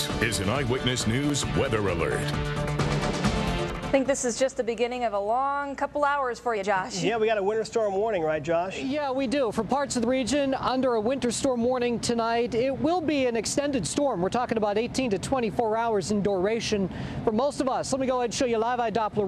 This is an Eyewitness News weather alert. I think this is just the beginning of a long couple hours for you, Josh. Yeah, we got a winter storm warning, right, Josh? Yeah, we do. For parts of the region under a winter storm warning tonight, it will be an extended storm. We're talking about 18 to 24 hours in duration for most of us. Let me go ahead and show you live eye Doppler